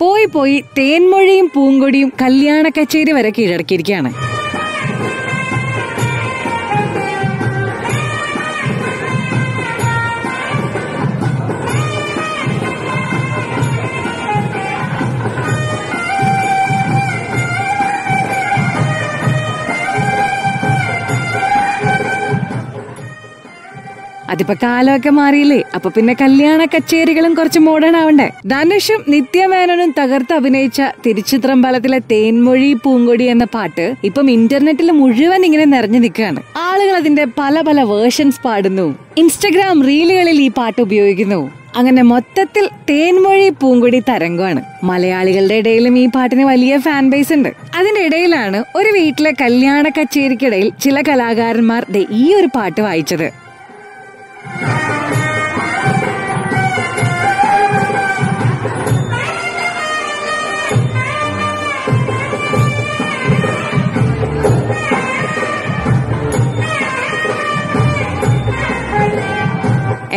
പോയി പോയി തേൻമൊഴിയും പൂങ്കൊടിയും കല്യാണ കച്ചേരി വരെ കീഴടക്കിയിരിക്കുകയാണ്. അതിപ്പോ കാലമൊക്കെ മാറിയില്ലേ? അപ്പൊ പിന്നെ കല്യാണ കച്ചേരികളും കുറച്ച് മോഡേൺ ആവണ്ടേ? ധനുഷും നിത്യമേനോനും തകർത്ത് അഭിനയിച്ച തിരുച്ചിത്രമ്പലത്തിലെ തേൻമൊഴി പൂങ്കൊടി എന്ന പാട്ട് ഇപ്പം ഇന്റർനെറ്റിൽ മുഴുവൻ ഇങ്ങനെ നിറഞ്ഞു നിൽക്കുകയാണ്. ആളുകൾ അതിന്റെ പല പല വേർഷൻസ് പാടുന്നു. ഇൻസ്റ്റഗ്രാം റീലുകളിൽ ഈ പാട്ട് ഉപയോഗിക്കുന്നു. അങ്ങനെ മൊത്തത്തിൽ തേൻമൊഴി പൂങ്കൊടി തരംഗമാണ്. മലയാളികളുടെ ഇടയിലും ഈ പാട്ടിന് വലിയ ഫാൻ ബേസ് ഉണ്ട്. അതിന്റെ ഇടയിലാണ് ഒരു വീട്ടിലെ കല്യാണ കച്ചേരിക്കിടയിൽ ചില കലാകാരന്മാർ ഈ ഒരു പാട്ട് വായിച്ചത്. No.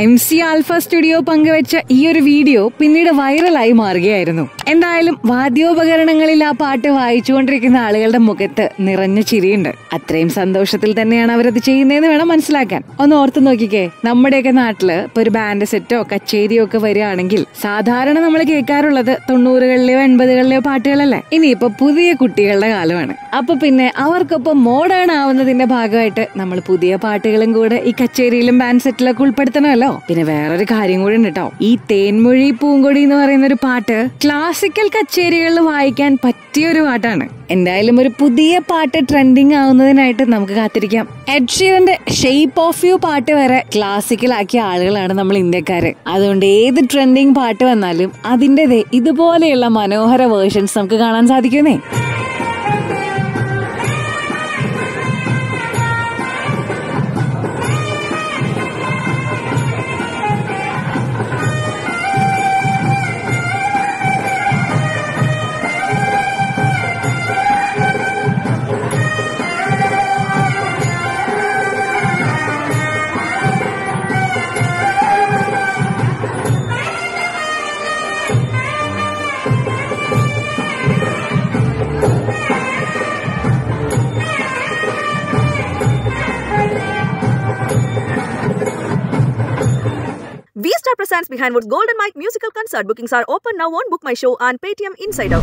M C Alpha Studio പങ്കുവച്ച ഈ ഒരു വീഡിയോ പിന്നീട് വൈറലായി മാറുകയായിരുന്നു. എന്തായാലും വാദ്യോപകരണങ്ങളിൽ ആ പാട്ട് വായിച്ചുകൊണ്ടിരിക്കുന്ന ആളുകളുടെ മുഖത്ത് നിറഞ്ഞ ചിരിയുണ്ട്. അത്രയും സന്തോഷത്തിൽ തന്നെയാണ് അവരത് ചെയ്യുന്നതെന്ന് വേണം മനസ്സിലാക്കാൻ. ഒന്ന് ഓർത്ത് നോക്കിക്കേ നമ്മുടെയൊക്കെ നാട്ടിൽ ഇപ്പൊ ഒരു ബാൻഡ് സെറ്റോ കച്ചേരിയോ ഒക്കെ വരികയാണെങ്കിൽ സാധാരണ നമ്മൾ കേൾക്കാറുള്ളത് തൊണ്ണൂറുകളിലെയോ എൺപതുകളിലെയോ പാട്ടുകളല്ലേ? ഇനിയിപ്പോ പുതിയ കുട്ടികളുടെ കാലമാണ്. അപ്പൊ പിന്നെ അവർക്കൊപ്പം മോഡേൺ ആവുന്നതിന്റെ ഭാഗമായിട്ട് നമ്മൾ പുതിയ പാട്ടുകളും കൂടെ ഈ കച്ചേരിയിലും ബാൻഡ് സെറ്റിലൊക്കെ ഉൾപ്പെടുത്തണമല്ലോ. പിന്നെ വേറൊരു കാര്യം കൂടി ഉണ്ട് കേട്ടോ. ഈ തേൻമൊഴി പൂങ്കൊടി എന്ന് പറയുന്ന ഒരു പാട്ട് ക്ലാസിക്കൽ കച്ചേരികളിൽ വായിക്കാൻ പറ്റിയ ഒരു പാട്ടാണ്. എന്തായാലും ഒരു പുതിയ പാട്ട് ട്രെൻഡിങ് ആവുന്നതിനായിട്ട് നമുക്ക് കാത്തിരിക്കാം. എഡ്ഷീറിന്റെ ഷേപ്പ് ഓഫ് യു പാട്ട് വരെ ക്ലാസിക്കൽ ആക്കിയ ആളുകളാണ് നമ്മൾ ഇന്ത്യക്കാര്. അതുകൊണ്ട് ഏത് ട്രെൻഡിങ് പാട്ട് വന്നാലും അതിന്റെതേ ഇതുപോലെയുള്ള മനോഹര വേർഷൻസ് നമുക്ക് കാണാൻ സാധിക്കുന്നേ Presents Behind Woods Golden Mike musical concert. Bookings are open now on Book My Show and Paytm Insider.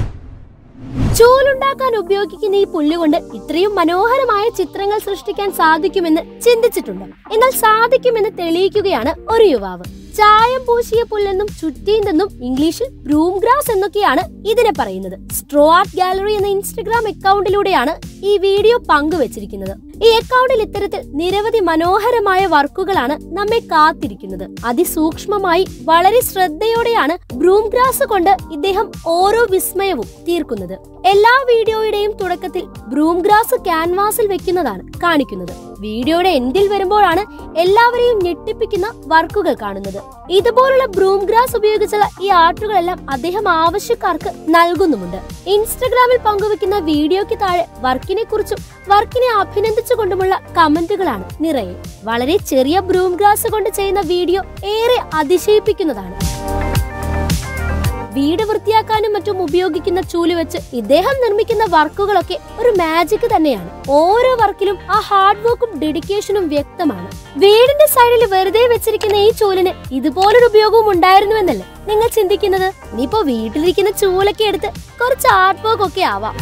ചൂലുണ്ടാക്കാൻ ഉപയോഗിക്കുന്ന ഈ പുല്ലുകൊണ്ട് ഇത്രയും മനോഹരമായ ചിത്രങ്ങൾ സൃഷ്ടിക്കാൻ സാധിക്കുമെന്ന് ചിന്തിച്ചിട്ടുണ്ട് എന്നാൽ സാധിക്കുമെന്ന് തെളിയിക്കുകയാണ് ഒരു യുവാവ് ചായം പൂശിയ പുല്ലെന്നും ചുറ്റീന്തെന്നും ഇംഗ്ലീഷിൽ ബ്രൂം ഗ്രാസ് എന്നൊക്കെയാണ് ഇതിനെ പറയുന്നത് സ്ട്രോ ആർട്ട് ഗാലറി എന്ന ഇൻസ്റ്റഗ്രാം അക്കൗണ്ടിലൂടെയാണ് ഈ വീഡിയോ പങ്കുവച്ചിരിക്കുന്നത് ഈ അക്കൗണ്ടിൽ ഇത്തരത്തിൽ നിരവധി മനോഹരമായ വർക്കുകളാണ് നമ്മെ കാത്തിരിക്കുന്നത്. അതിസൂക്ഷ്മമായി വളരെ ശ്രദ്ധയോടെയാണ് ബ്രൂം ഗ്രാസ് കൊണ്ട് ഇദ്ദേഹം ഓരോ വിസ്മയവും തീർക്കുന്നത്. എല്ലാ വീഡിയോയുടെയും തുടക്കത്തിൽ ബ്രൂം ഗ്രാസ് ക്യാൻവാസിൽ വെക്കുന്നതാണ് കാണിക്കുന്നത്. വീഡിയോയുടെ എൻഡിൽ വരുമ്പോഴാണ് എല്ലാവരെയും ഞെട്ടിപ്പിക്കുന്ന വർക്കുകൾ കാണുന്നത്. ഇതുപോലുള്ള ബ്രൂം ഗ്രാസ് ഉപയോഗിച്ചുള്ള ഈ ആർട്ടുകളെല്ലാം അദ്ദേഹം ആവശ്യക്കാർക്ക് നൽകുന്നുമുണ്ട്. ഇൻസ്റ്റഗ്രാമിൽ പങ്കുവെക്കുന്ന വീഡിയോയ്ക്ക് താഴെ വർക്കിനെ കുറിച്ചും വർക്കിനെ അഭിനന്ദിച്ചുകൊണ്ടുമുള്ള കമന്റുകളാണ് നിറയെ. വളരെ ചെറിയ ബ്രൂം ഗ്രാസ് കൊണ്ട് ചെയ്യുന്ന വീഡിയോ ഏറെ അതിശയിപ്പിക്കുന്നതാണ്. വീട് വൃത്തിയാക്കാനും മറ്റും ഉപയോഗിക്കുന്ന ചൂൽ വെച്ച് ഇദ്ദേഹം നിർമ്മിക്കുന്ന വർക്കുകളൊക്കെ ഒരു മാജിക് തന്നെയാണ്. ഓരോ വർക്കിലും ആ ഹാർഡ് വർക്കും ഡെഡിക്കേഷനും വ്യക്തമാണ്. വീടിന്റെ സൈഡിൽ വെറുതെ വെച്ചിരിക്കുന്ന ഈ ചൂലിന് ഇതുപോലൊരു ഉപയോഗവും ഉണ്ടായിരുന്നുവെന്നല്ലേ നിങ്ങൾ ചിന്തിക്കുന്നത്? ഇനിയിപ്പോ വീട്ടിലിരിക്കുന്ന ചൂലൊക്കെ എടുത്ത് കുറച്ച് ആർട്ട് വർക്ക് ഒക്കെ ആവാം.